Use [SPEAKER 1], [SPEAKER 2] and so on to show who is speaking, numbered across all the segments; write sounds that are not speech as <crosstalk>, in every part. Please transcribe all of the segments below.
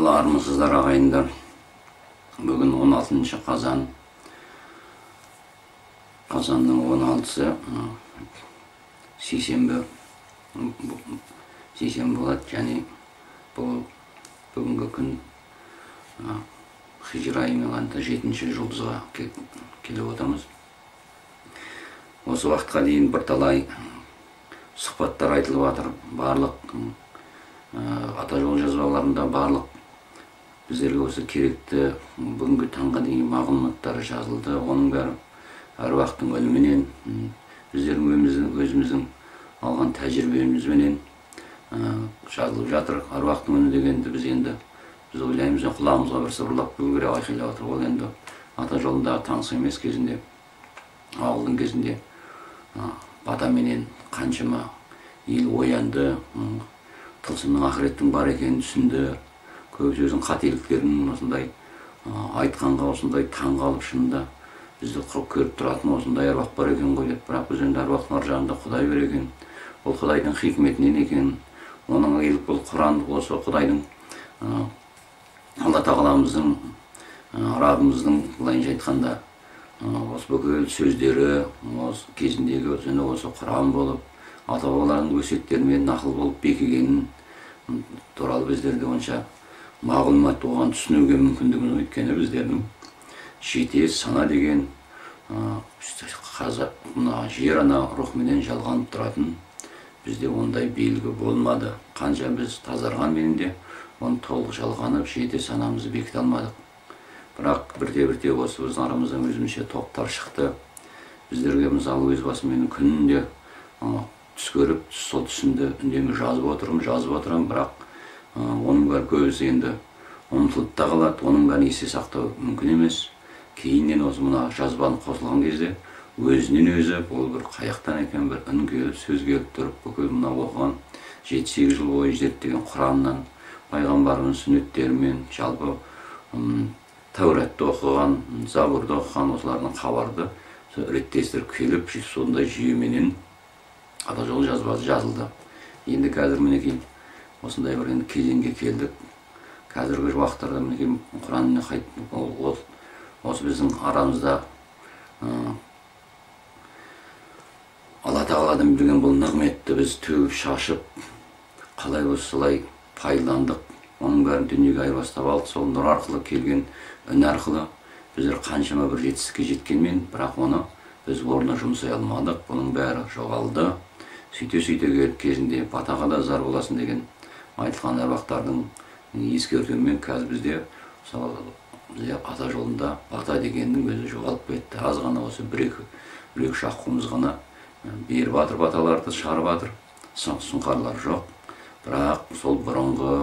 [SPEAKER 1] алла армысыздар ағайындар бүгін 16 қазан қазанның 16-сы сейсенбі сейсенбі болады және бұл бүгінгі күн хижра алғанда жетінші жұлдызға келіп отырмыз осы уақытқа дейін бірталай сұхбаттар айтылып жатыр барлық ата жол жазбаларында барлық біздерге осы керекті бүгінгі таңға дейін мағлұматтар жазылды. Оның бәрі әруақтың үніменен біздердің өзіміздің алған тәжірибемізбенен жазылып жатыр. Әруақтың үні дегенді біз енді біз ойлаймыз құлағымызға бір сыбырлап көбірек айқайлап жатыр. Ол енді ата жолындағы таңсық емес кезінде ауылдың кезінде батаменен қаншама ел оянды тылсымның ақыреттің бар екенін түсінді. Көбісі өзінің қателіктерін осындай айтқанға осындай таң қалып шынында бізді көріп тұратын осындай әруақ бар екен ғой деп. Бірақ біз енді әруақтың ар жағында құдай бар екен. Ол құдайдың хикметінен екенін оның келіп бұл құран осы құдайдың алла тағаламыздың раббымыздың былайынша айтқанда осы бүкіл сөздері осы кезіндегі осы құран болып ата бабалардың өсиеттерімен нақыл болып бекігенін туралы біздерде онша мағлұмат оған түсінуге мүмкіндігіміз өйткені біздердің жете сана деген қазақ мына жер ана рухменен жалғанып тұратын бізде ондай белгі болмады. Қанша біз тазарғанменен де оны толық жалғанып жете санамызды бекіте алмадық. Бірақ бірте бірте осы біздің арамыздан өзімізше топтар шықты. Біздерге мысалы өз басым мен күнде түс көріп сол түсімді үндеме жазып отырмын жазып отырамын бірақ оның бәрі көбісі енді ұмытылып та қалады оның бәрін есте сақтау мүмкін емес. Кейіннен осы мына жазбаны қосылған кезде өзінен өзі ол бір қаяқтан екен бір үн келіп сөз келіп тұрып бүкіл мына оқыған жеті сегіз жыл бойы зерттеген құраннан пайғамбарымыз сүннеттерімен жалпы тәуратты оқыған забурды оқыған осылардың хабарды реттестіріп келіп сондай жүйеменен ата жол жазбасы жазылды. Енді қазір мінекей осындай бір енді кезеңге келдік. Қазіргі уақыттарда мінекей құран осы біздің арамызда алла тағаладан берген бұл нығметті біз төгіп шашып қалай болса солай пайдаландық. Оның бәрін дүниеге айырбастап алдық. Сол нұр арқылы келген үн арқылы біздер қаншама бір жетістікке жеткенмен бірақ оны біз орнына жұмсай алмадық. Бұның бәрі жоғалды. Сөйте сөйте келіп кезінде батаға да зар боласың деген айтылған әруақтардың ескертуімен қазір бізде мысалы ата жолында бата дегеннің өзі жоғалып кетті. аз ғана осы бір екі бір екі үш аққуымыз ғана беріп жатыр баталарды шығарып жатыр сұңқарлар жоқ. Бірақ сол бұрынғы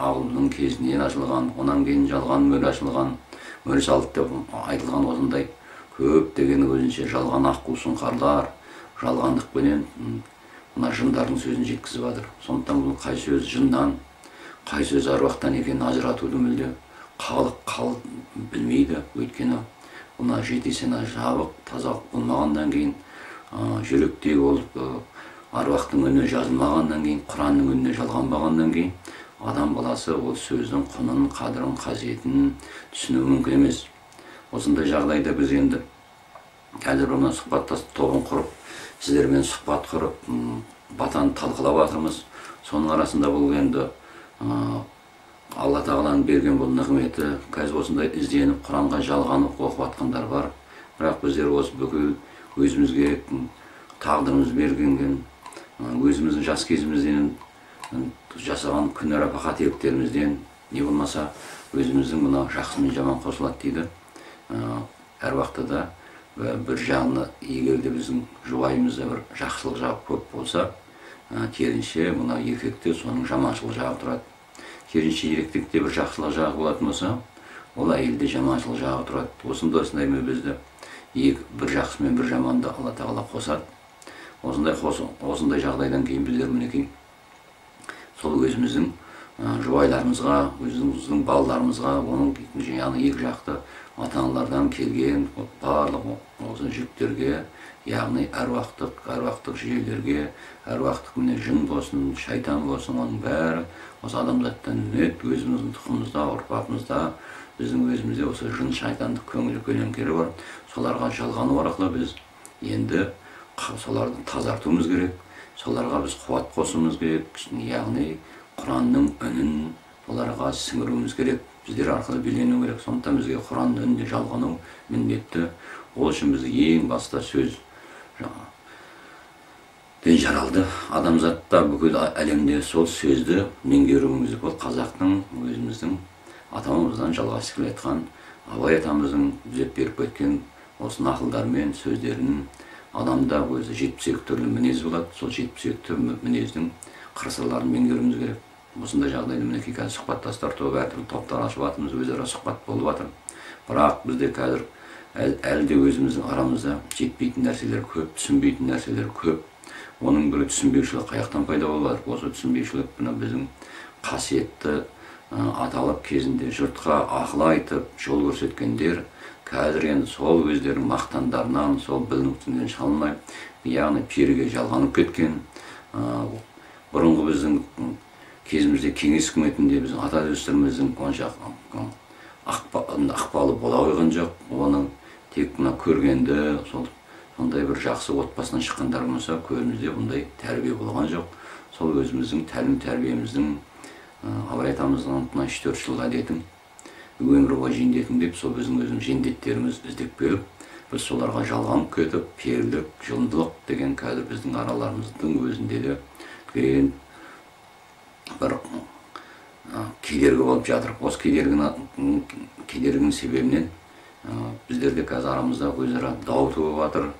[SPEAKER 1] ауылдың кезінен ашылған онан кейін жалған мөр ашылған мөр салды деп айтылған осындай көптеген өзінше жалған аққу сұңқарлар жалғандықпенен мына жындардың сөзін жеткізіп жатыр сондықтан бұл қай сөз жыннан қай сөз әруақтан екенін ажыратуды мүлде халық қал білмейді. Өйткені мына жете сена жабық тазалық болмағаннан кейін жүректе ол аруақтың үні жазылмағаннан кейін құранның үніне жалғанбағаннан кейін адам баласы ол сөздің құнын қадірін қасиетін түсінуі мүмкін емес. Осындай жағдайда біз енді қазір мына сұхбаттас тобын құрып сіздермен сұхбат құрып батаны талқылап жатырмыз соның арасында бұл енді алла тағаланың берген бұл нығметі қазір осындай ізденіп құранға жалғанып оқып жатқандар бар. Бірақ біздер осы бүкіл өзімізге тағдырымыз берген өзіміздің жас кезімізден жасаған күнәра қателіктерімізден не болмаса өзіміздің мына жақсы мен жаман қосылады дейді. Әр да бір жағына егер де біздің жұбайымызда бір жақсылық жағы көп болса керісінше мына еркекте соның жаманшылық жағы тұрады. Керісінше еркекте бір жақсылық жағы болатын болса ол әйелде жаманшылық жағы тұрады. Осындай осындай бізді? Екі бір жақсы мен бір жаманды алла тағала қосады. Осындай осындай жағдайдан кейін біздер мінекей сол өзіміздің жұбайларымызға өзіміздің балаларымызға оның яғни екі жақты ата аналардан келген барлық осы жүктерге яғни әруақтық әруақтық жүйелерге әруақтық міне жын болсын шайтан болсын оның бәрі осы адамзаттан өнеді өзіміздің тұқымымызда ұрпағымызда біздің өзімізде осы жын шайтандық көңіл көлеңкелер бар. Соларға жалғану арқылы біз енді соларды тазартуымыз керек. Соларға біз қуат қосуымыз керек. Яғни құранның үнін оларға сіңіруіміз керек біздер арқылы билену керек. Сондықтан бізге құранның үніне жалғану міндетті. Ол үшін біз ең баста сөз дін жаралды. Адамзатта бүкіл әлемде сол сөзді меңгеруіміз ол қазақтың өзіміздің ата бабамыздан жалғасып келе жатқан абай атамыздың түзеп беріп кеткен осы нақылдармен сөздерінің адамда өзі жетпіс екі түрлі мінез болады. Сол жетпіс екі мінездің қыр сырларын меңгеруіміз керек. Осындай жағдайда мінекей қазір сұхбаттастар тобы әртүрлі топтар ашып жатырмыз өзара сұхбат болып жатыр. Бірақ бізде қазір әл, әлі де өзіміздің арамызда жетпейтін нәрселер көп түсінбейтін нәрселер көп. Оның бірі түсінбеушілік қай жақтан пайда болып жатыр. Осы түсінбеушілік мына біздің қасиетті аталып кезінде жұртқа ақыл айтып жол көрсеткендер қазір енді сол өздерінің мақтандарынан сол білініктен шалмай яғни періге жалғанып кеткен бұрынғы біздің кезімізде кеңес үкіметінде біздің ата дәстүріміздің онша ықпалы бола қойған жоқ оның тек мына көргенді сол сондай бір жақсы отбасынан шыққандар болса көбімізде бұндай тәрбие болған жоқ сол өзіміздің тәлім тәрбиеміздің абай атамыздың мына үш төрт жылғы әдетін өмір бойы жендетің деп сол біздің өзіміз жендеттеріміз іздеп келіп біз соларға жалғанып кетіп перілік жындылық деген қазір біздің араларымыздың өзінде де үлкен бір кедергі болып жатыр. Осы кедергіні кедергінің себебінен біздерде қазір арамызда өзара дау туып жатыр.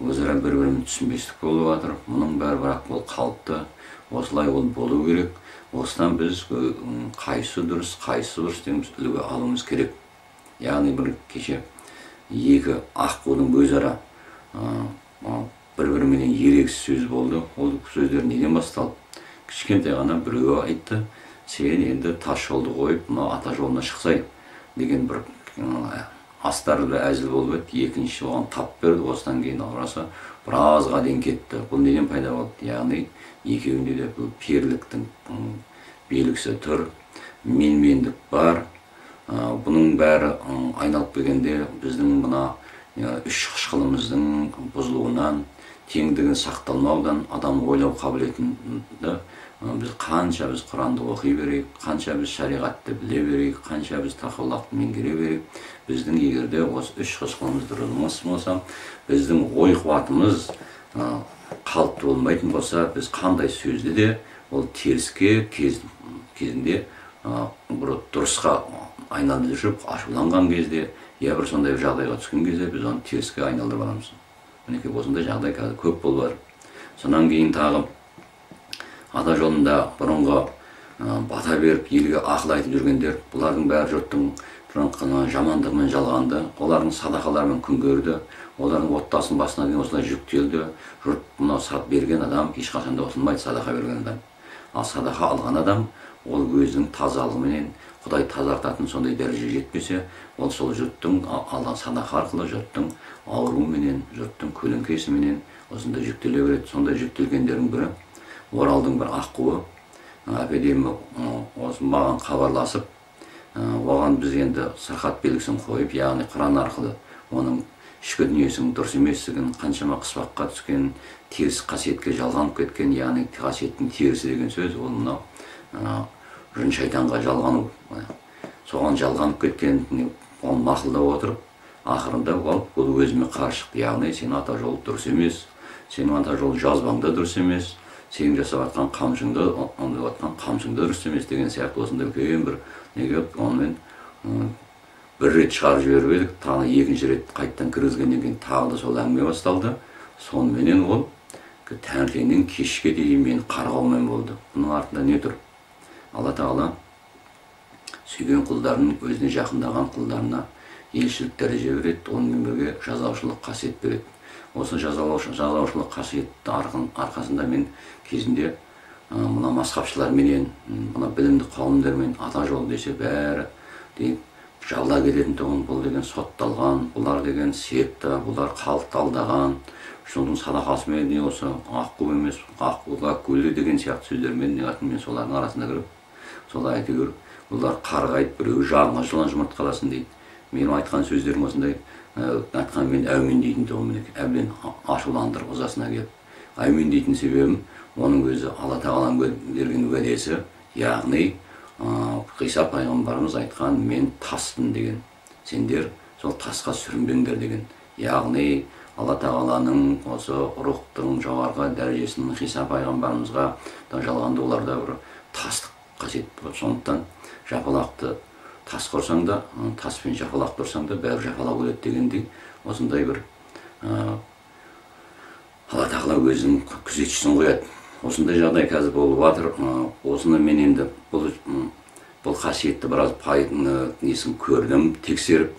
[SPEAKER 1] Өзара бір бірімізді түсінбестік болып жатыр. Мұның бәрі бірақ ол қалыпты. Осылай ол болу керек. Осыдан біз қайсысы дұрыс қайсысы бұрыс деген үлгі алуымыз керек. Яғни бір кеше екі аққудың өзара бір біріменен ерегіс сөз болды ол сөздер неден басталды кішкентай ғана біреуі айтты сен енді тас жолды қойып мына ата жолына шықсай деген бір астарлы әзіл болып еді екінші оған тап берді осыдан кейін арасы біразға дейін кетті бұл неден пайда болды яғни екеуінде де бұл періліктің белгісі тұр менмендік бар бұның бәрі айналып келгенде біздің мына үш қышқылымыздың бұзылуынан теңдігі сақталмаудан адам ойлау қабілетінді біз қанша біз құранды оқи берейік қанша біз шариғатты біле берейік қанша біз тақуалықты меңгере берейік біздің егерде осы үш қышқылымыз дұрыс болса біздің ой қуатымыз қалыпты болмайтын болса біз қандай сөзді де ол теріске кез, кезінде бір дұрысқа айналдырып ашуланған кезде я бір сондай жағдайға түскен кезде біз оны теріске айналдырып аламыз. Мінекей осындай жағдай қазір көп болып жатыр содан кейін тағы ата жолында бұрынғы бата беріп елге ақыл айтып жүргендер бұлардың бәрі жұрттың жамандығымен жалғанды олардың садақаларымен күн көрді олардың отбасының басына дейін осылай жүктелді жұрт мынау берген адам ешқашан да ұтылмайды садақа берген адам ал садақа алған адам ол өзінің тазалығыменен құдай тазартатын сондай дәрежеге жетпесе ол сол жұрттың алған садақа арқылы жұрттың ауруыменен жұрттың көлеңкесіменен осындай жүктеле береді. Сондай жүктелгендердің бірі оралдың бір аққуы әпе осы маған хабарласып оған біз енді сырқат белгісін қойып яғни құран арқылы оның ішкі дүниесінің дұрыс еместігін қаншама қыспаққа түскен теріс қасиетке жалғанып кеткен яғни қасиеттің терісі деген сөз ол мынау жын шайтанға жалғану соған жалғанып кеткен оны мақұлдап отырып ақырында ол бұл өзіме қарсы шықты яғни сен ата жолы дұрыс емес сенің ата жол жазбаң да дұрыс емес сенің жасап жатқан қамшыңды жатқан қамшың да дұрыс емес деген сияқты осындай үлкен бір неге онымен бір рет шығарып жіберіп едік тағы екінші рет қайтадан кіргізгеннен кейін тағы да сол әңгіме басталды. Соныменен ол таңертеңнен кешке дейін мені қарғаумен болды. Бұның артында не тұр? Алла тағала сүйген құлдарының өзіне жақындаған құлдарына елшілік дәреже береді онымен бірге жазаушылық қасиет береді. Осы жазаушылық қасиетті арқасында мен кезінде мына масқапшыларменен мына білімді қауымдармен ата жол десе бәрі deyip жалда кететін тұғын бұл деген сотталған бұлар деген секта бұлар халықты алдаған соның садақасымен не осы аққу емес аққуға көлі деген сияқты сөздермен не мен солардың арасында кіріп солай көріп бұлар қарғайды біреуі жылан жұмыртқаласын дейді. Менің айтқан сөздерім осындай. Айтқан мен әумин дейтін мінекей. Әбден ашуландырып ызасына келіп. Әумин дейтін себебім оның өзі алла тағаланың берген уәдесі яғни ғиса пайғамбарымыз айтқан мен таспын деген. Сендер сол тасқа сүрінбеңдер деген. Яғни алла тағаланың осы рухтың жоғарғы дәрежесін пайғамбарымызға жалғанда оларда бір тастық қасиет болады сондықтан жапалақты тас құрсаң да таспен жапалақты ұрсаң да бәрі жапалақ өледі дегендей осындай бір алла тағала өзінің күзетшісін қояды. Осындай жағдай қазір болып жатыр осыны мен енді бұл бұл қасиетті біраз несін көрдім тексеріп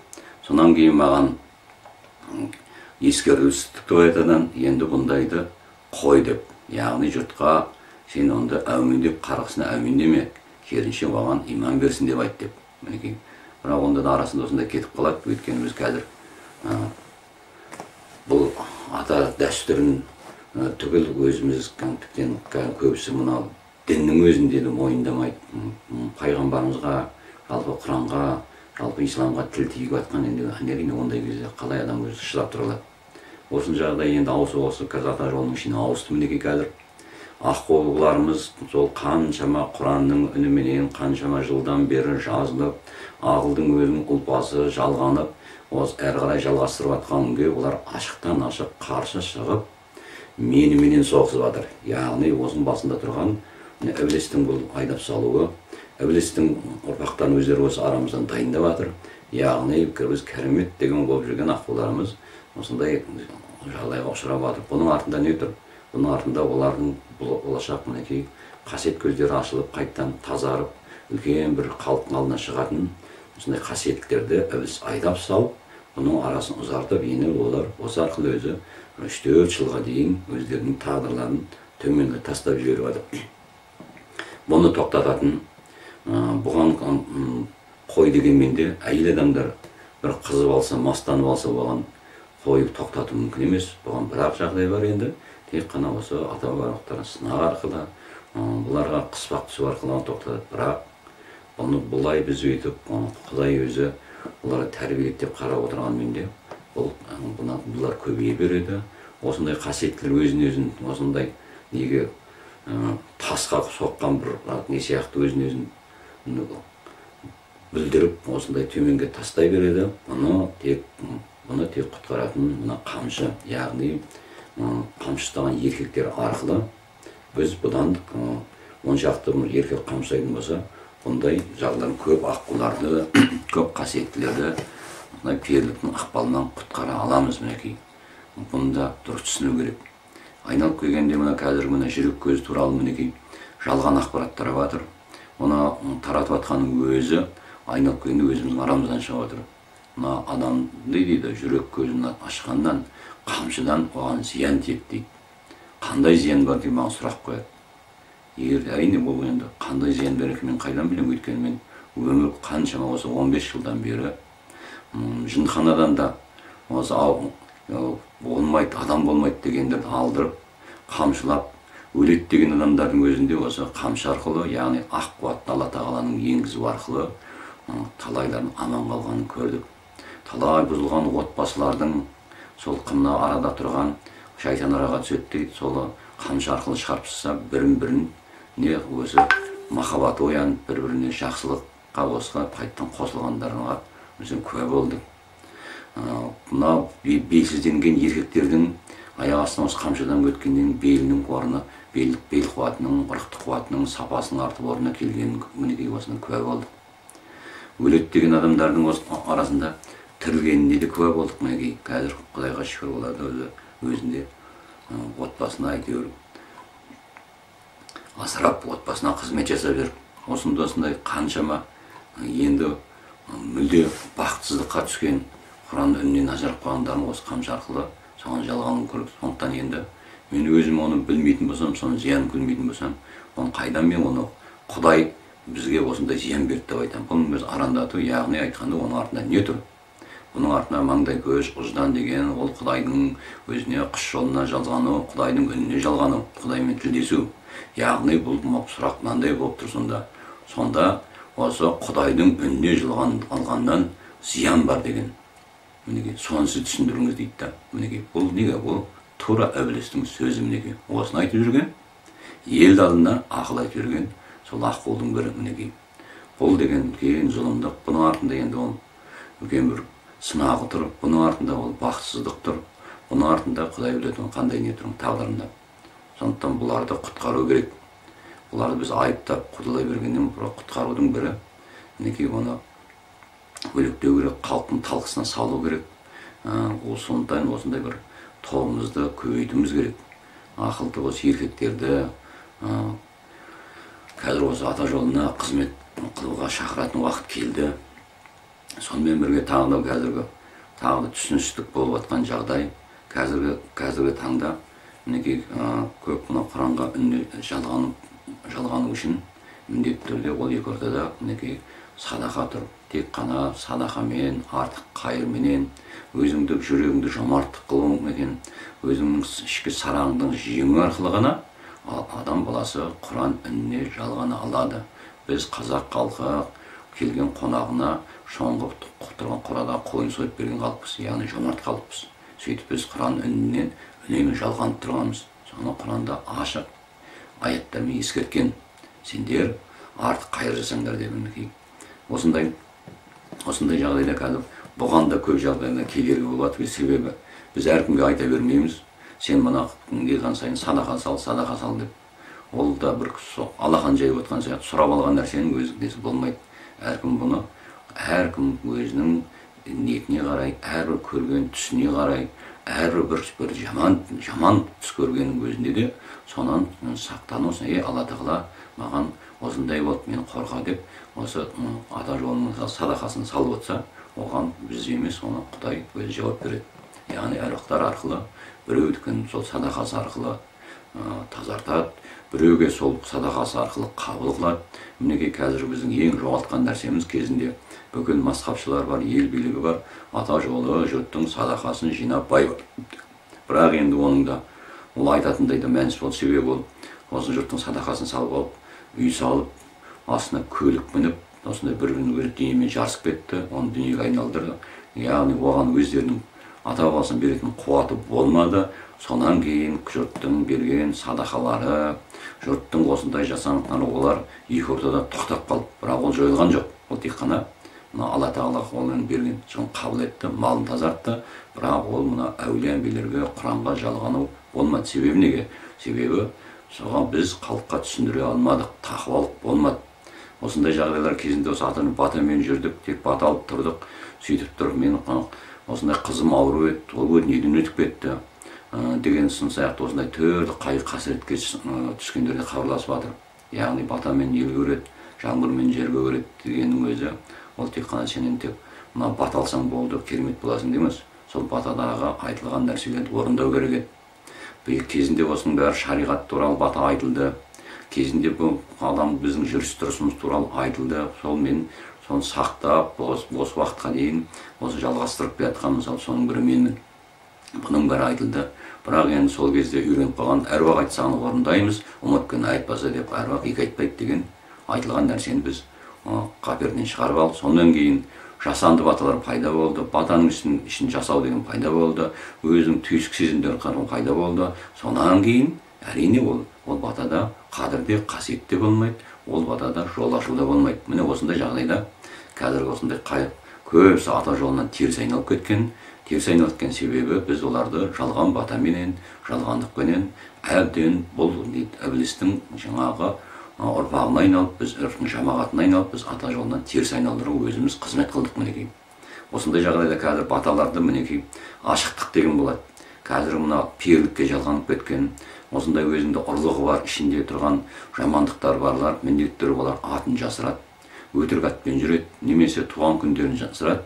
[SPEAKER 1] сонан кейін маған ескертілістік айтадан енді бұндайды қой деп яғни жұртқа сен онда әумин деп қарғысына әумин деме керісінше оған иман берсін деп айт деп. Мінекей бірақ онда да арасында осындай кетіп қалады өйткені біз қазір бұл ата дәстүрін түгіл өзіміз тіптен көбісі мынау діннің өзінде де мойындамайды. Пайғамбарымызға жалпы құранға жалпы исламға тіл тиіп жатқан енді әрине ондай кезде қалай адам өзі шыдап тұра алады осы жағдай енді ауысып осы қазір ата жолының ішіне ауысты мінекей қазір. Аққуларымыз сол қаншама құранның үніменен қаншама жылдан бері жазылып ақылдың өзінің ұлпасы жалғанып осы әрі қарай жалғастырып жатқан күнге олар ашықтан ашық қарсы шығып меніменен соғысып жатыр. Яғни осының басында тұрған ібілістің бұл айдап салуы ібілістің ұрпақтарын өздері осы арамыздан дайындап жатыр. Яғни біз кәрімет деген болып жүрген аққуларымыз осындай жағдайға ұшырап жатыр. Бұның артында не тұр? Бұның артында олардың болашақ мінекей қасиет көздері ашылып қайтадан тазарып үлкен бір халықтың алдына шығатын осындай қасиеттілерді ібіліс айдап салып бұның арасын ұзартып енді олар осы арқылы өзі үш төрт жылға дейін өздерінің тағдырларын төменге тастап жіберіп жатыр. Бұны тоқтататын бұған қой дегенмен де әйел адамдар бір қызып алса мастанып алса бұған қой тоқтату мүмкін емес. Бұған бір ақ жағдай бар енді. Тек қана осы ата бабалықтар сынақ арқылы бұларға қыспақ түсу арқылы тоқтатады. Бірақ бұны бұлай біз өйтіп құдай өзі бұларға тәрбиеледі деп қарап отырғанмен де бұл бұлар көбейе береді. Осындай қасиеттілер өзін өзін осындай неге тасқа соққан бір не сияқты өзін өзін бүлдіріп осындай төменге тастай береді. Бұны тек бұны тек құтқаратын мына қамшы яғни қамшы ұстаған еркектер арқылы біз бұдан он шақты еркек қамшылайтын болса бұндай жағдайдан көп аққуларды <coughs> көп қасиеттілерді мына періліктің ықпалынан құтқара аламыз мінекей. Бұны да дұрыс түсіну керек. Айналып келгенде мына қазір мына жүрек көз туралы мінекей жалған ақпарат тарап жатыр оны таратып жатқанның өзі айналып келгенде өзіміздің арамыздан шығып жатыр мына адам не дейді жүрек көзін ашқаннан қамшыдан оған зиян дейді қандай зиян бар деп маған сұрақ қояды. Егер әрине бұл енді қандай зиян бар екенін мен қайдан білемін өйткені мен өмір қаншама осы 15 жылдан бері жынханадан да осы болмайды адам болмайды дегендерді алдырып қамшылап өледі деген адамдардың өзінде осы қамшы арқылы яғни ақ қуатты алла тағаланың енгізу арқылы талайлардың аман қалғанын көрдік. Талай бұзылған отбасылардың сол мына арада тұрған шайтан араға түседі дейді. Сол қамшы арқылы шығарып тастаса бірін бірін не өзі махаббат оянып бір біріне жақсылыққа осыға қайтадан қосылғандарына өзім куә болдық мынау белсізденген еркектердің аяқ астынан осы қамшыдан өткеннен белінің орны бел, бел қуатының ұрықты қуатының сапасының артып орнына келгенін мінекей осыны куә болдық өледі деген адамдардың осы арасында тірілгеніне де куә болдық мінекей қазір құдайға шүкір оларды өзі өзінде отбасына әйтеуір асырап отбасына қызмет жасап жүр осындай осындай қаншама енді мүлде бақытсыздыққа түскен құран үнінен ажырап қалғандарын осы қамшы арқылы соған жалғанын көрдік сондықтан енді мен өзім оны білмейтін болсам соны зиянын көрмейтін болсам оны қайдан мен оны құдай бізге осындай зиян берді деп айтамын. Бұның өзі арандату яғни айтқанда оның артында не тұр? Бұның артында маңдай көз ұждан деген ол құдайдың өзіне құс жолына жалғану құдайдың үніне жалғану құдаймен тілдесу яғни бұл сұрақ мынандай болып тұр сонда сонда осы құдайдың үніне жалған алғаннан зиян бар деген мінекей соны сіз түсіндіріңіз дейді да мінекей бұл неге бұл тура ібілістің сөзі мінекей осыны айтып жүрген ел алдында ақыл айтып жүрген сол аққулдың бірі мінекей бұл деген үлкен зұлымдық бұның артында енді ол үлкен бір сынағы тұр бұның артында ол бақытсыздық тұр бұның артында құдай біледі қандай не тұр тағдырында. Сондықтан бұларды құтқару керек. Бұларды біз айыптап құтыла бергеннен құтқарудың бірі мінекей оны бөлектеу керек халықтың талқысына салу керек. Ол сондықтан осындай бір тобымызды көбейтуіміз керек. Ақылды осы еркектерді қазір осы ата жолына қызмет қылуға шақыратын уақыт келді. Сонымен бірге тағы да қазіргі тағы да түсіністік болып жатқан жағдай қазіргі қазіргі таңда мінекей көп мына құранға үніне жалғану үшін міндетті түрде ол екі ортада мінекей садақа тұр. Тек қана садақамен артық қайырменен өзіңді жүрегіңді жомарттық қылу екен өзіңнің ішкі сараңдың жеңу арқылы ғана адам баласы құран үніне жалғана алады. Біз қазақ халқы келген қонағына шоңғы тұрған қорада қойын сойып берген халықпыз яғни жомарт халықпыз сөйтіп біз құран үнінен үнемі жалғанып тұрғанбыз. Соны құранда ашық аяттармен ескерткен. Сендер артық қайыр жасаңдар деп мінекей осындай осындай жағдайда қазір бұған да көп жағдайда кедергі болып себебі біз әркімге айта бермейміз. Сен мына келген сайын садақа сал садақа сал деп. Ол да бір алақан жайып отқан сияқты. Сұрап алған нәрсенің несі болмайды. Әркім бұны әркім өзінің ниетіне қарай әрбір көрген түсіне қарай әрбір бір, бір жаман жаман түс көргеннің өзінде де сонан сақтану е алла тағала маған осындай болды мен қорға деп осы ата жолының садақасын салып отырса оған біз емес оны құдай өзі жауап береді яғни әруақтар арқылы біреудікін сол садақасы арқылы тазартады біреуге сол садақасы арқылы қабыл қылады. Мінекей қазір біздің ең жоғалтқан нәрсеміз кезінде бүкіл масқапшылар бар ел билігі бар. Ата жолы жұрттың садақасын жинап бай бірақ енді оның да ол айтатындай да мәнісі болды себебі ол осы жұрттың садақасын салып алып үй салып астына көлік мініп осындай бір біріне бір дүниемен жарысып кетті оны дүниеге айналдырды. Яғни оған өздерінің ата бабасының беретін қуаты болмады. Сонан кейін жұрттың берген садақалары жұрттың осындай жасағандары олар екі ортада тоқтап қалды. Бірақ ол жойылған жоқ. Ол тек қана мына алла тағала қолынан берген соны қабыл етті малын тазартты. Бірақ ол мына әулие әмбиелерге құранға жалғану болмады. Себебі неге? Себебі соған біз халыққа түсіндіре алмадық тақуалық болмады. Осындай жағдайлар кезінде осы ата батамен жүрдік тек бата алып тұрдық сөйтіп тұрып мен осындай қызым ауру еді ол дүниеден өтіп кетті? Деген сын сияқты осындай түрлі қайғы қасіретке түскендер де хабарласып жатыр. Яғни батамен ел көреді жаңбырмен жер көгереді дегеннің өзі ол тек қана сенен тек мына бата алсаң болды керемет боласың демес сол батадағы айтылған нәрселерді орындау керек еді. Кезінде осының бәрі шариғат туралы бата айтылды. Кезінде бұл адам біздің жүріс тұрысымыз туралы айтылды. Сол мен соны сақтап осы, осы уақытқа дейін осы жалғастырып келе жатқан мысалы соның бірі менмін. Бұның бәрі айтылды. Бірақ енді сол кезде үйреніп қалған әруақ айтсаң орындаймыз ұмыткен айтпаса деп әруақ екі айтпайды деген айтылған нәрсені біз қаперден шығарып алдық. Сонан кейін жасанды баталар пайда болды батаның ішін, ішін жасау деген пайда болды өзінің түйсік сезімдері пайда болды. Сонан кейін әрине ол ол батада қадір де қасиет те болмайды ол батада жол ашу да болмайды. Міне осындай жағдайда қазіргі осындай қай, көбісі ата жолынан теріс айналып кеткен теріс айналып кеткен себебі біз оларды жалған батаменен жалғандықпенен әбден бұл ібілістің жаңағы ұрпағына айналып біз жамағатына айналып біз ата жолынан теріс айналдыруға өзіміз қызмет қылдық мінекей. Осындай жағдайда қазір баталарды мінекей ашықтық деген болады. Қазір мына перілікке жалғанып кеткен осындай өзінде ұрлығы бар ішінде тұрған жамандықтары барлар міндетті түрде олар атын жасырады. Өтірік атпен жүреді немесе туған күндерін жасырады.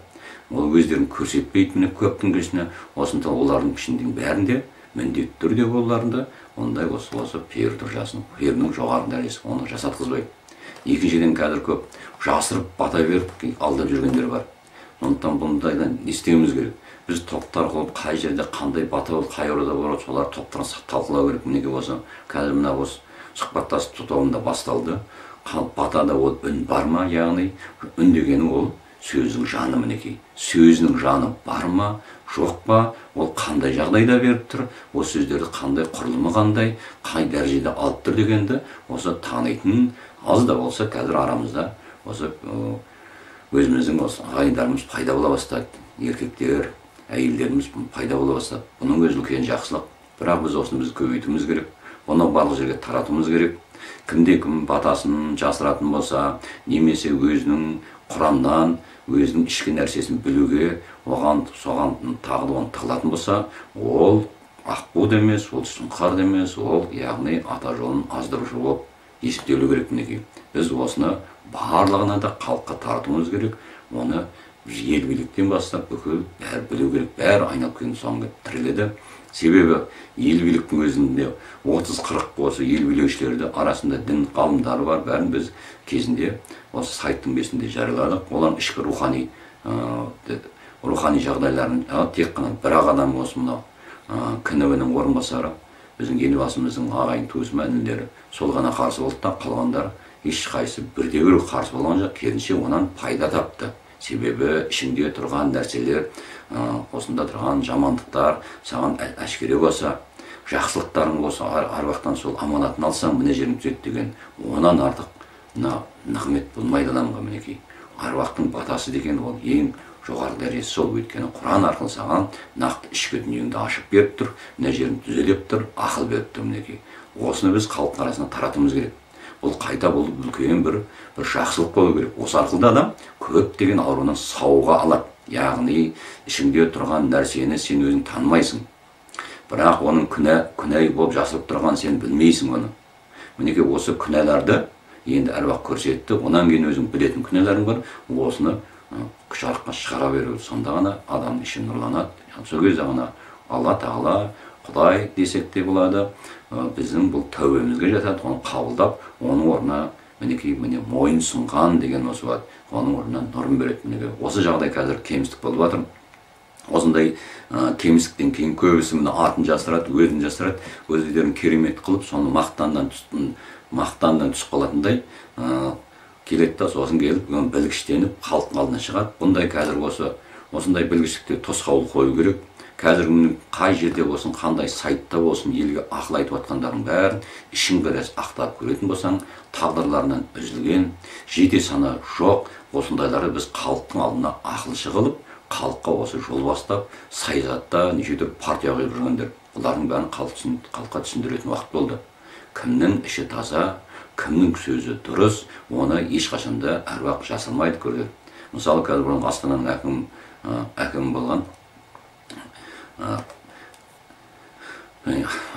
[SPEAKER 1] Ол өздерін көрсетпейді міне көптің көзіне осында олардың ішінде бәрінде міндетті түрде оларында ондай осы осы пер жасын перінің жоғары дәрежесі оны жасатқызбайды екіншіден қазір көп жасырып бата беріп алдап жүргендер бар. Сондықтан бұндайдан не істеуіміз керек? Біз топтар құрып қай жерде қандай бата болып қай орда болады солар топтар талқылау керек. Мінекей осы қазір мына осы сұхбаттасып тобында басталды. Батада ол үн бар ма яғни үн дегені ол сөздің жаны мінекей. Сөзінің жаны бар ма жоқ па? Ол қандай жағдайда беріп тұр? Осы сөздерді қандай құрылымы қандай қай дәрежеде алып тұр дегенді осы танитын аз да болса қазір арамызда осы өзіміздің осы ағайындарымыз пайда бола бастады. Еркектер әйелдеріміз пайда бола бастады. Бұның өзі үлкен жақсылық. Бірақ біз осыны біз көбейтуіміз керек. Бұны барлық жерге таратуымыз керек. Кімде кім батасын жасыратын болса немесе өзінің құраннан өзінің ішкі нәрсесін білуге оған соған тағы оны тығылатын болса ол аққу да емес ол сұңқар да емес ол яғни ата жолын аздырушы болып есептелу керек мінекей. Біз осыны барлығына да халыққа тартуымыз керек. Оны ел биліктен бастап бүкіл бәрі білу керек бәрі айналып келген соған тіреледі себебі ел биліктің өзінде отыз қырық осы ел билеушілерді арасында дін ғалымдары бар. Бәрін біз кезінде осы сайттың бесінде жарияладық. Олардың ішкі рухани рухани жағдайларын тек қана бір ақ адам осы мынау ә, кнвнің орынбасары біздің елбасымыздың ағайын туысым інілері сол ғана қарсы болды да қалғандар ешқайсысы бірде бір қарсы болған жоқ. Керісінше онан пайда тапты. Себебі ішіңде тұрған нәрселер осында тұрған жамандықтар саған әшкере болса жақсылықтарың болса аруақтан сол аманатын алсаң мына жерің түзет деген онан артық мына нығмет болмайды адамға мінекей. Аруақтың батасы деген ол ең жоғары дәрежесі сол. Өйткені құран арқылы саған нақты ішкі дүниеңді ашып беріп тұр мына жерің түзелеп тұр ақыл беріп тұр мінекей. Осыны біз халықтың арасына таратуымыз керек. Бұл қайта бұл үлкен бір бір жақсылық болу керек. Осы арқылы да адам көптеген аурудан сауға алады. Яғни ішіңде тұрған нәрсені сен өзің танымайсың. Бірақ оның күнә күнә болып жасырып тұрғанын сен білмейсің оны. Мінекей осы күнәларды енді әруақ көрсетті одан кейін өзің білетін күнәларың бар. Осыны жарыққа шығара беру. Сонда ғана адамның іші нұрланады. Сол кезде ғана алла тағала құдай десек те болады. Біздің бұл тәубемізге жатады. Оны қабылдап оның орнына мінекей міне мойын сұнған деген осы болады. Оның орнына нұрын береді. Мінекей осы жағдай қазір кемістік болып жатыр. Осындай ә, кемістіктен кейін көбісі мына атын жасырады өзін жасырады. Өздерін керемет қылып соны мақтаннан мақтаннан түсіп қалатындай ә, келеді да сосын келіп білгіштеніп халықтың алдына шығады. Бұндай қазір осы осындай білгіштікке тосқауыл қою керек. Қазір қай жерде болсын қандай сайтта болсын елге ақыл айтып жатқандардың бәрін ішін біраз ақтарып көретін болсаң тағдырларынан үзілген жете сана жоқ осындайларды біз халықтың алдына ақылшы қылып халыққа осы жол бастап саясатта неше түрлі партия қойып жүргендер бұлардың бәрін халық халыққа түсіндіретін уақыт болды. Кімнің іші таза кімнің сөзі дұрыс оны ешқашанда әруақ жасырмайды көрді. Мысалы қазір бұрын астананың әкімі әкімі болған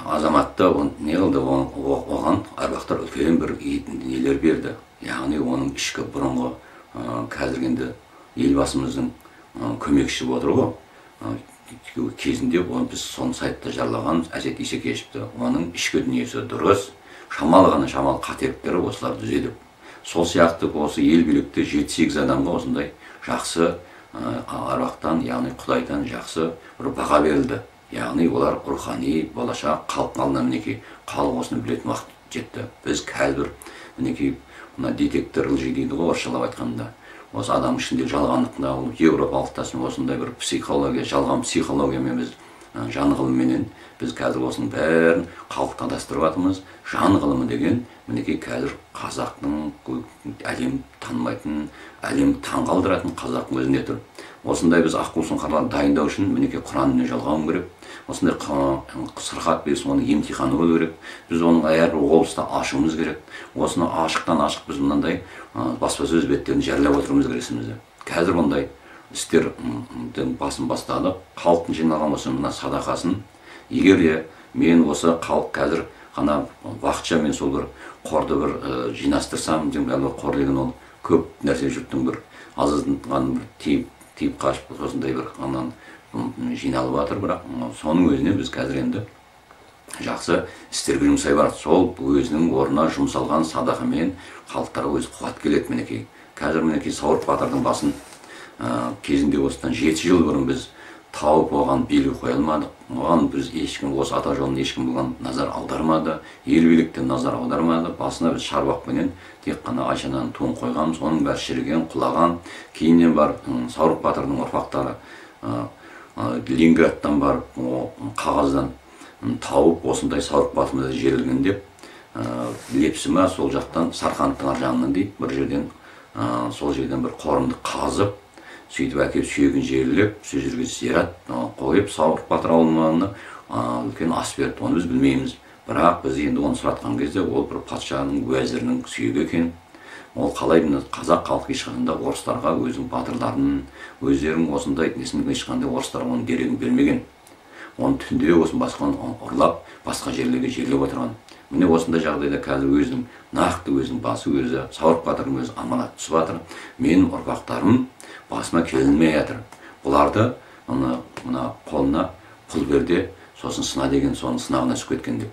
[SPEAKER 1] азаматты не қылды оған аруақтар үлкен бір нелер берді. Яғни оның ішкі бұрынғы қазір енді елбасымыздың көмекшісі отыр ғой. Кезінде оны біз соны сайтта жарлаған әсет исекешевті. Оның ішкі дүниесі дұрыс шамалы ғана шамалы қателіктері осыларды түзедік сол сияқты осы ел билікте жеті сегіз адамға осындай жақсы аруақтан яғни құдайдан жақсы бір баға берілді. Яғни олар рухани болашақ халықтың алдына мінекей халық осыны білетін уақыт жетті. Біз қазір мінекей мына детектор лжи дейді ғой орысшалап айтқанда. Осы адам ішінде жалғандықта ол еуропалық тәсіл осындай бір психология жалған психологиямен біз жан ғылымменен біз қазір осының бәрін халыққа адастырып жатырмыз. Жан ғылымы деген мінекей қазір қазақтың әлем танымайтын әлем таңғалдыратын қазақтың өзінде тұр. Осындай біз аққу сұңқарларды дайындау үшін мінекей құранмен жалғауым керек. Осындай сырқат берсін оның емтиханы болу керек. Біз оның әрбір облыста ашуымыз керек. Осыны ашықтан ашық біз мынандай баспасөз беттерін жариялап отыруымыз керек қазір ондай істердің басын бастадық халықтың жиналған осы мына садақасын. Егер де мен осы халық қазір ғана уақытша мен сол бір қорды бір ә, жинастырсам әлгі қор деген ол көп нәрсе жұрттың бір азызған бір тиіп тиіп қашып осындай бір анан жиналып жатыр. Бірақ соның өзіне біз қазір енді жақсы істерге жұмсай барады сол өзінің орнына жұмсалған садақамен халықтарға өзі қуат келеді мінекей. Қазір мінекей сауырып батырдың басын кезінде осыдан жеті жыл бұрын біз тауып оған белгі қоя алмадық оған біз ешкім осы ата жолын ешкім бұған назар аудармады ел билік те назар аудармады. Басына біз шарбақпенен тек қана айшананың туын қойғанбыз оның бәрі шіріген құлаған. Кейіннен барып саурық батырдың ұрпақтары ленинградтан барып қағаздан тауып осындай саурық батырымызда жерілген деп ә, лепсі ма сол жақтан сарқандтың ар жағынан дейді бір жерден сол жерден бір қорымды қазып сөйтіп әкеліп сүйегін жерлеп сол жерге зират қойып сауырық батыр ауылына үлкен ас берді оны біз білмейміз. Бірақ біз енді оны сұратқан кезде ол бір патшаның уәзірінің сүйегі екен. Ол қалай қазақ халқы ешқашанда орыстарға өзінің батырларын өздерінің осындай несін ешқандай орыстарға оның дерегін бермеген. Оны түнде осы басқа ұрлап басқа жерлерге жерлеп отырған. Міне осындай жағдайда қазір өзінің нақты өзінің басы өзі сауырық батырдың өзі аманат түсіп жатыр менің ұрпақтарым басыма келмей жатыр. Бұларды мына мына қолына пұл бер де сосын сына деген соның сынағына түсіп кеткен деп.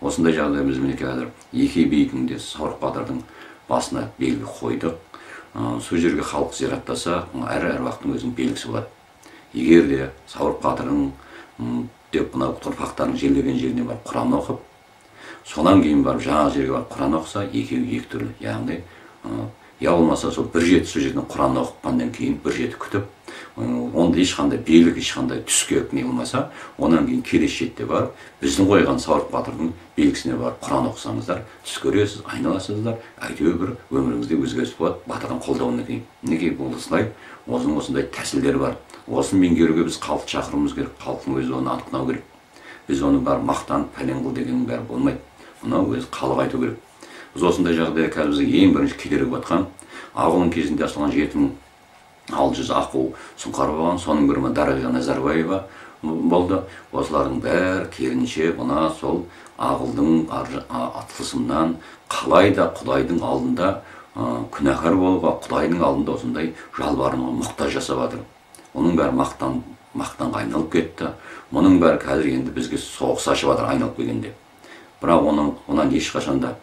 [SPEAKER 1] Осындай жағдай біз мінекей қазір екі биігінде сауырық батырдың басына белгі қойдық. Сол жерге халық зираттаса әр әруақтың өзінің белгісі болады. Егер де сауырық батырдың деп мына ұрпақтарының жерлеген жеріне барып құран оқып содан кейін барып жаңағы жерге барып құран оқыса екеуі екі түрлі. Яғни я болмаса сол бір жеті сол жерден құран оқығаннан кейін бір жеті күтіп онда ешқандай белгі ешқандай түске не болмаса одан кейін келесі жетіде барып біздің қойған сауырық батырдың белгісіне барып құран оқысаңыздар түс көресіз айналасыздар әйтеуір бір өміріңізде өзгеріс болады батырдың қолдауынан кейін мінекей бұл осылай осының осындай тәсілдері бар осыны меңгеруге біз халықты шақыруымыз керек халықтың өзі оны анықтау керек біз оны бар мақтанып пәлен қыл дегеннің бәрі болмайды мынау өзі халық айту керек біз осындай жағдайда қазір бізге ең бірінші кедергі болып жатқан ағылың кезінде ашылған жеті мың алты жүз аққу сұңқар болған соның бірі дариға назарбаева болды. Осылардың бәрі керінше мына сол ағылдың тылсымнан қалай да құдайдың алдында күнәһар болуға құдайдың алдында осындай жалбарынуға мұқтаж жасап жатыр. Оның бәрі мақтан мақтанға айналып кетті. Мұның бәрі қазір енді бізге соғыс ашып жатыр айналып келгенде. Бірақ оның онан ешқашан да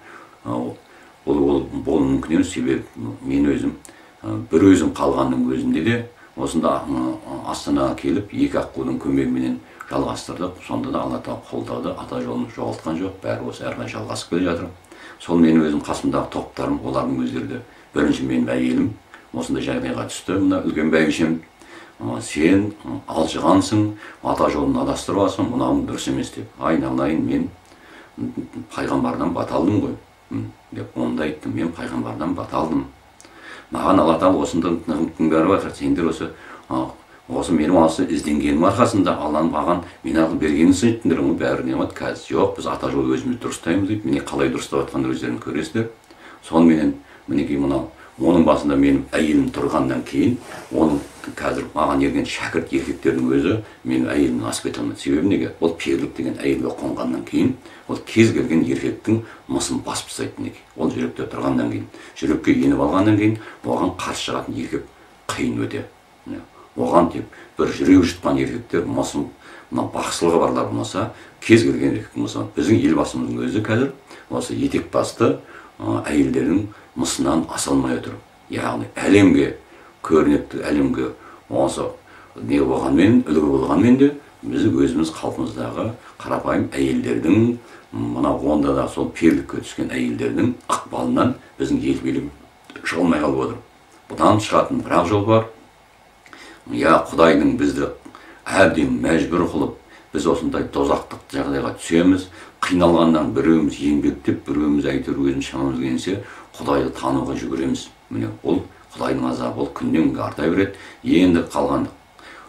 [SPEAKER 1] ол ол болуы мүмкін емес. Себебі мен өзім бір өзім қалғанның өзінде де осында астанаға келіп екі аққудың көмегіменен жалғастырдық. Сонда да алла тағала қолдады. Ата жолын жоғалтқан жоқ. Бәрі осы әрі қарай жалғасып келе жатыр. Сол менің өзім қасымдағы топтарым олардың өздері де бірінші менің әйелім. Осындай жағдайға түсті. Мына үлкен бәйбішем сен алжығансың ата жолын адастырып алсың мынауың дұрыс емес деп айналайын мен пайғамбардан бата алдым ғой. Деп оны да айттым. Мен пайғамбардан бата алдым. Маған алла тағала осында бәрі жатыр сендер осы осы менің осы ізденгенім арқасында алланың маған мен арқылы бергенін сенеттіңдер ғой бәрі не қылады қазір жоқ. Біз ата жолы өзіміз дұрыстаймыз дейді міне қалай дұрыстап жатқанын өздерің көресіздер. Соныменен мінекей мынау оның басында менің әйелім тұрғаннан кейін оның қазір маған ерген шәкірт еркектердің өзі менің әйелімнен асып кете алмайды себебі неге ол перлік деген әйелге қонғаннан кейін ол кез келген еркектің мысын басып тастайды мінекей ол жүректе тұрғаннан кейін жүрекке еніп алғаннан кейін оған қарсы шығатын еркек қиын өте оған тек бір жүрек жұтқан еркектер мысын мына бақсылығы барлар болмаса кез келген еркек мысалы біздің елбасымыздың өзі қазір осы етек басты әйелдердің мысынан аса алмай отыр яғни әлемге көрнекті әлемге осы не болғанмен үлгі болғанмен де біз өзіміз қалпымыздағы қарапайым әйелдердің мына онда да сол перлікке түскен әйелдердің ықпалынан біздің ел билігі шығылмай қалып отыр. Бұдан шығатын бір ақ жол бар. Иә құдайдың бізді әбден мәжбүр қылып біз осындай тозақтық жағдайға түсеміз қиналғаннан біреуміз еңбектеп біреуміз әйтеуір өзіміз шамамыз келгенше құдайды тануға жүгіреміз. Міне ол құдайдың азабы ол күннен күнге арта береді. Енді қалған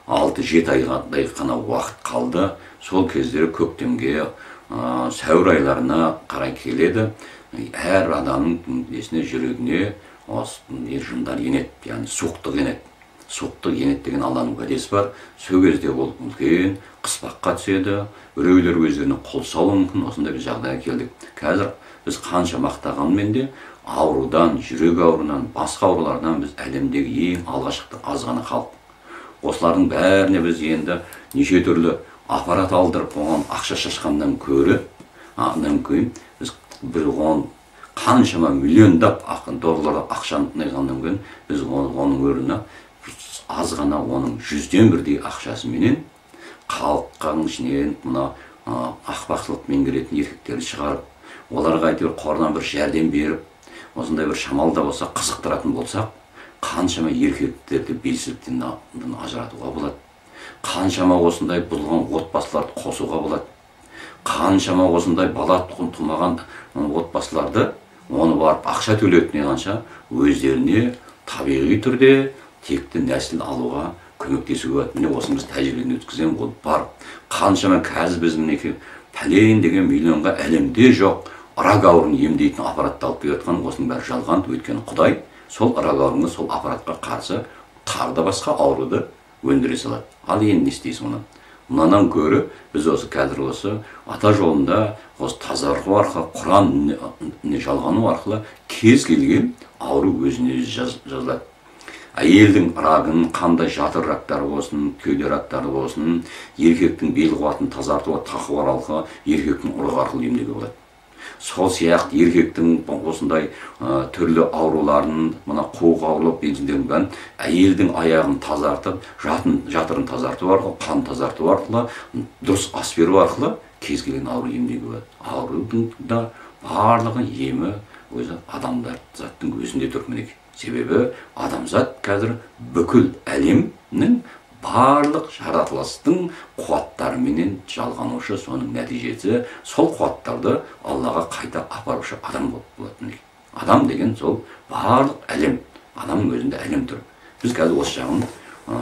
[SPEAKER 1] алты жеті айғадай ғана уақыт қалды. Сол кездері көктемге ә, сәуір айларына қарай келеді. Әр адамның несіне жүрегіне осы жындар енеді. Яғни суықтық енеді. Суықтық енеді деген алланың уәдесі бар. Сол кезде ол үлкен қыспаққа түседі. Біреулер өздеріне қол салуы мүмкін. Осындай бір жағдайға келдік. Қазір біз қанша мақтағанмен де аурудан жүрек ауруынан басқа аурулардан біз әлемдегі ең алға шықты аз ғана халық осылардың бәріне біз енді неше түрлі аппарат алдырып оған ақша шашқаннан көрі андан кейін біз бір он қаншама миллиондап доллар ақшаны неғаннан кейін біз оның орнына аз ғана оның жүзден бірдей ақшасыменен халықтың ішінен мына ақпақшылық меңгеретін еркектерді шығарып оларға әйтеуір қорынан бір жәрдем беріп осындай бір шамалда болса қызықтыратын болсақ қаншама еркектерді белсіздіктен ажыратуға болады. Қаншама осындай бұзылған отбасыларды қосуға болады. Қаншама осындай бала тумаған отбасыларды оны барып ақша төлетіне қанша өздеріне табиғи түрде текті нәсіл алуға көмектесуге болады. Міне осыны біз тәжірибеден өткіземін ол бар қаншама қазір біз мінекей пәлен деген миллионға әлемде жоқ рак ауруын емдейтін аппаратты алып келіп жатқан осының бәрі жалған өйткені құдай сол рак ауруына сол аппаратқа қарсы тағы да басқа ауруды өндіре салады. Ал енді не істейсің мұны мынанан гөрі біз осы қазір осы ата жолында осы тазару арқылы құран жалғану арқылы кез келген ауру өзіне өзі жазылады. Әйелдің рагын қандай жатыр рактары болсын кеуде рактары болсын еркектің бел қуатын тазартуға тақуа арқылы еркектің ұрығы арқылы емдеуге болады. Сол сияқты еркектің осындай түрлі ауруларын мына қуық аурулық белгілерін бәрін әйелдің аяғын тазартып жатын, жатырын тазарту арқылы қан тазарту арқылы дұрыс ас беру арқылы кез келген ауру емдеуге болады. Аурудың да барлығы емі өзі адамдар заттың өзінде тұр. Мінекей себебі адамзат қазір бүкіл әлемнің барлық жаратылыстың қуаттарыменен жалғанушы соның нәтижесі. Сол қуаттарды аллаға қайта апарушы адам болып болады адам деген сол барлық әлем. Адамның өзінде әлем тұр. Біз қазір осы жағын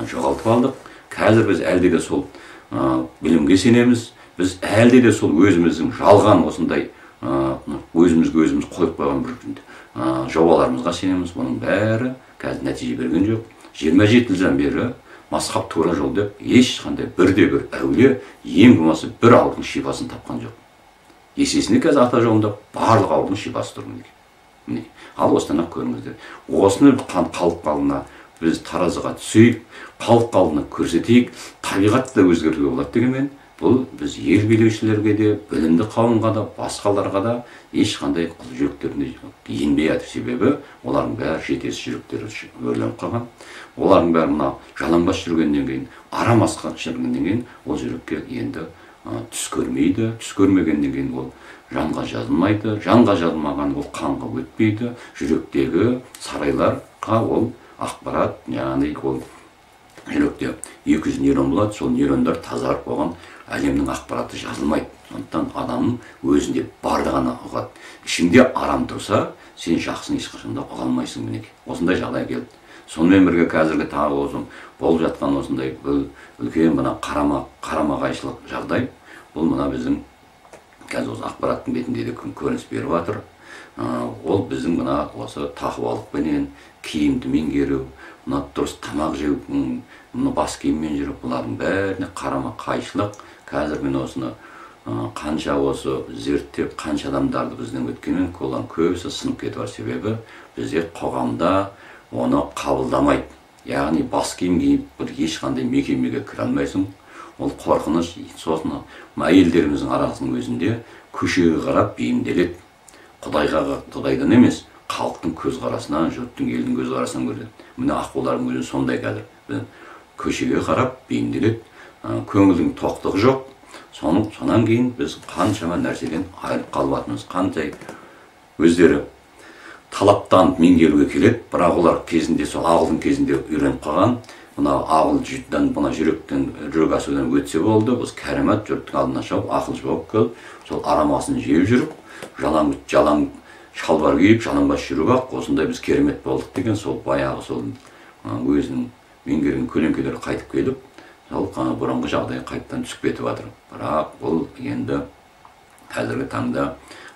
[SPEAKER 1] жоғалтып алдық. Қазір біз әлде де сол ә, білімге сенеміз. Біз әлде де сол өзіміздің жалған осындай өзімізге өзіміз қойып қойған бір жобаларымызға сенеміз. Бұның бәрі қазір нәтиже берген жоқ. Жиырма жеті жылдан бері масхаб тура жол деп ешқандай бірде бір әулие ең болмаса бір аурудың шипасын тапқан жоқ. Есесіне қазір ата жолында барлық аурудың шипасы тұр мінекей. Міне ал осыдан ақ көріңіздер. Осыны халық алдына біз таразыға түсейік халық алдына көрсетейік табиғатты да өзгертуге болады дегенмен бұл біз ел билеушілерге де білімді қауымға да басқаларға да ешқандай жүректеріне енбей жатыр себебі олардың бәрі жетесіз жүректері өрленіп қалған. Олардың бәрі мына жалаңбас жүргеннен кейін арам асқан жүргеннен кейін ол жүрекке енді ә, түс көрмейді. Түс көрмегеннен кейін ол жанға жазылмайды. Жанға жазылмаған ол қанға өтпейді. Жүректегі сарайларға ол ақпарат яғни ол жүректе екі жүз нейрон болады сол нейрондар тазарып оған әлемнің ақпараты жазылмайды. Сондықтан адамның өзінде барды ғана ұғады. Ішіңде арам тұрса сен жақсыны ешқашан да ұға алмайсың мінекей. Осындай жағдай келді. Сонымен бірге қазіргі тағы осы болып жатқан осындай үлкен мына қарама қарама қайшылық жағдай бұл мына біздің қазір осы ақпараттың бетінде де көрініс беріп жатыр ол біздің мына осы тақуалықпенен киімді меңгеру дұрыс тамақ жеу мына бас киіммен жүру бұлардың бәріне қарама қайшылық. Қазір мен осыны қанша осы зерттеп қанша адамдарды бізден өткенмен олардың көбісі сынып кетіп жатыр себебі бізде қоғамда оны қабылдамайды. Яғни бас киім киіп бір ешқандай мекемеге кіре алмайсың. Ол қорқыныш сосын әйелдеріміздің арасының өзінде көшеге қарап бейімделеді. Құдайға құдайдан емес халықтың көзқарасынан жұрттың елдің көзқарасынан көреді. Міне аққулардың өзі сондай қазір. Көшеге қарап бейімделеді. Көңілдің тоқтығы жоқ. Соның сонан кейін біз қаншама нәрседен айырып қалып қандай өздері талаптанып меңгеруге келеді. Бірақ олар кезінде сол ақылдың кезінде үйреніп қалған. Мына ақылдан мына жүректен жүрек асудан өтсе болды. Осы кәрімат жұрттың алдына шығып ақылшы болып келіп сол арамасын жеп жүріп жалаң жалаң шалбар киіп жалаңбас жүріп ақ осындай біз керемет болдық деген сол баяғы сол өзінің меңгерген көлеңкелері қайтып келіп сол бұрынғы жағдай қайтадан түсіп кетіп жатыр. Бірақ бұл енді қазіргі таңда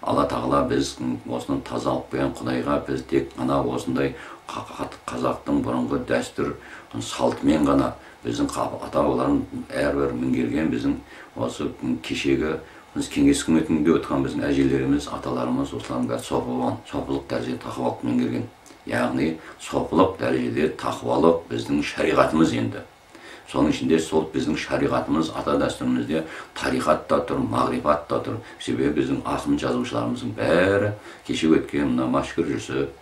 [SPEAKER 1] алла тағала біз осыны таза құдайға біз тек қана осындай қазақтың бұрынғы дәстүр салтымен ғана біздің ата бабаларым әрбір меңгерген біздің осы кешегі біз кеңес үкіметінде отырған біздің әжелеріміз аталарымыз осылардың бәрі сопы болған сопылық дәрежеде тақуалық меңгерген яғни сопылық дәрежеде тақуалық біздің шариғатымыз енді соның ішінде сол біздің шариғатымыз ата дәстүрімізде тарихат та тұр мағрифат та тұр себебі біздің ақын жазушыларымыздың бәрі кеше өткен мына машкүр жүсіп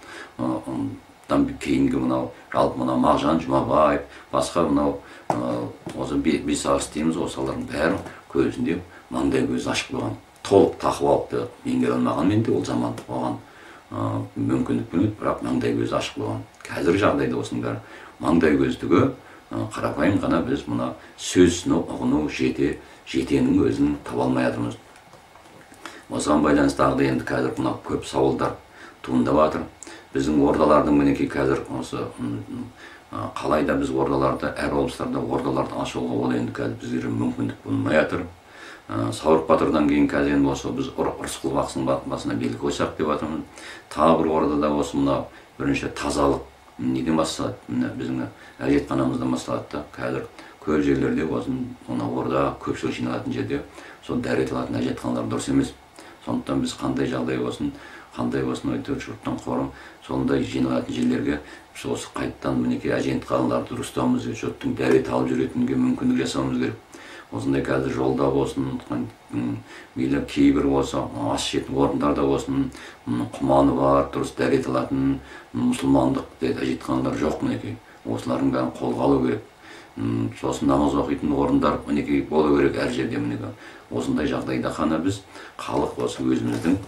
[SPEAKER 1] кейінгі мынау жалпы мынау мағжан жұмабаев басқа мынау осы бесағыс дейміз осылардың бәрі көзінде маңдай көзі ашық болған толық тақып алыпты меңгере алмағанмен де ол заман оған мүмкіндік бермеді бірақ маңдай көзі ашық болған қазіргі жағдайда осының бәрі маңдай көздігі қарапайым ғана біз мына сөзін ұғыну жете жетенің өзін таба алмай жатырмыз осыған байланысты тағы да енді қазір мынау көп сауалдар туындап жатыр біздің ордалардың мінекей қазір осы қалай да біз ордаларды әр облыстарда ордаларды ашуға ол енді қазір біздерге мүмкіндік болмай жатыр сауырып батырдан кейін қазір енді осы біз рысқұл бақсының басына билік қойсақ деп жатырмыз тағы бір ордада осы мынау бірінші тазалық неден басталады? Міне біздің әжетханамыздан басталады да. Қазір көп жерлерде осы мына орда көпшілік жиналатын жерде сол дәрет алатын әжетханалар дұрыс емес. Сондықтан біз қандай жағдай болсын қандай болсын әйтеуір жұрттан қорым сондай жиналатын жерлерге осы қайтадан мінекей әжетханаларды дұрыстауымыз керек жұрттың дәрет алып жүретінге мүмкіндік жасауымыз керек. Осындай қазір жолда болсын мейлі кейбір осы ас ішетін орындарда болсын құманы бар дұрыс дәрет алатын мұсылмандық әжетханалар жоқ мінекей осылардың бәрін қолға алу керек. Сосын намаз оқитын орындар мінекей болу керек әр жерде мінекей. Осындай жағдайда ғана біз халық осы өзіміздің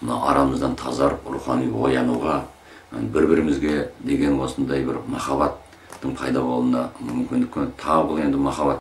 [SPEAKER 1] мына арамыздан тазарып рухани оянуға бір бірімізге деген осындай бір махаббаттың пайда болуына мүмкіндік тағы бұл енді махаббат.